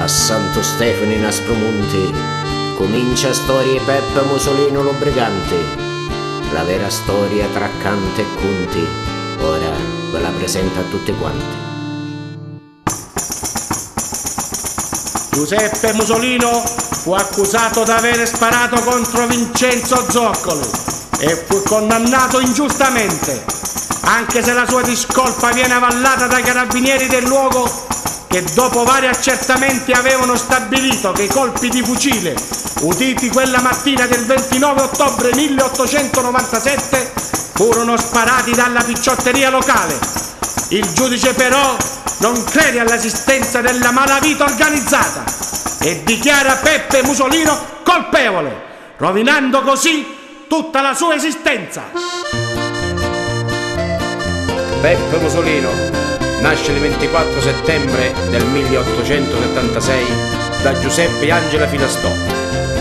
a Santo Stefano in Aspromonte comincia storia Peppa Musolino lo brigante. La vera storia tra Cante e Conti, ora ve la presento a tutti quanti. Giuseppe Musolino fu accusato di aver sparato contro Vincenzo Zoccoli e fu condannato ingiustamente, anche se la sua discolpa viene avallata dai carabinieri del luogo che dopo vari accertamenti avevano stabilito che i colpi di fucile uditi quella mattina del 29 ottobre 1897 furono sparati dalla picciotteria locale. Il giudice però non crede all'esistenza della malavita organizzata e dichiara Peppe Musolino colpevole, rovinando così tutta la sua esistenza. Peppe Musolino nasce il 24 settembre del 1876 da Giuseppe e Angela Filastò,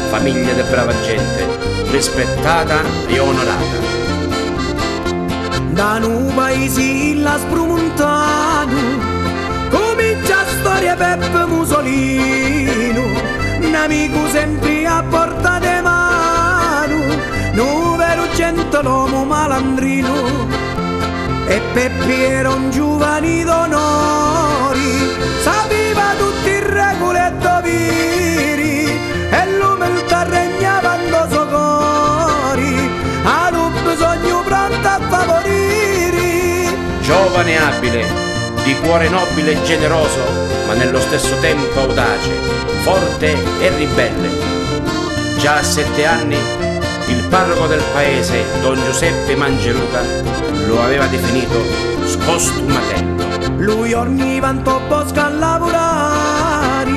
famiglia di brava gente, rispettata e onorata. Da un paese la sprumontano Comincia storia Peppe Musolino Un amico sempre a porta E Peppe era un giovane d'onori Sapeva tutti i regole e doveri E l'umiltà regnava in suo cuore Ha un bisogno pronto a favorire Giovane abile, di cuore nobile e generoso, ma nello stesso tempo audace, forte e ribelle. Già a sette anni il parroco del paese, don Giuseppe Mangeruca, lo aveva definito scostumatello. Lui ogni vanto bosco a lavorare,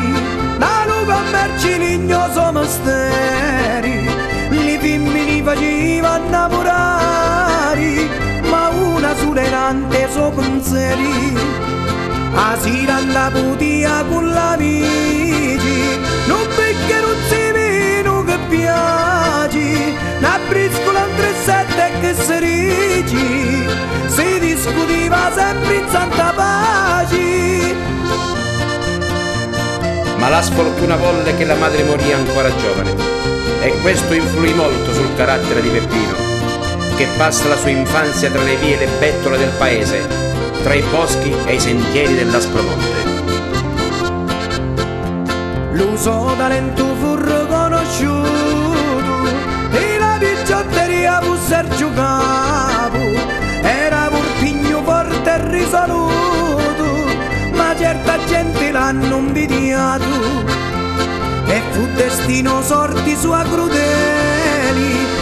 da lupo a merci lignoso misteri, li femmini faceva innamorare, ma una sulerante so pensieri, a sera alla putia con l'amici, santa pace. Ma la sfortuna volle che la madre morì ancora giovane e questo influì molto sul carattere di Peppino, che passa la sua infanzia tra le vie e le bettole del paese, tra i boschi e i sentieri dell'Aspromonte. L'uso talento fu riconosciuto e la picciotteria fu Sergio l'hanno invidiato e fu destino sorti sua crudeli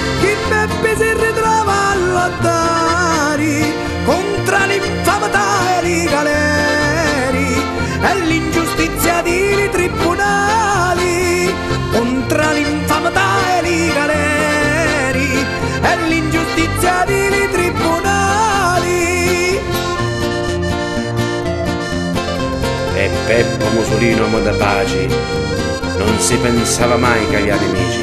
E Peppo Musolino amo da pace, non si pensava mai che aveva nemici,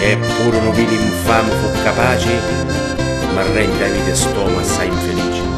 eppure un vile infame fu capace, ma rende la vita stoma assai infelice.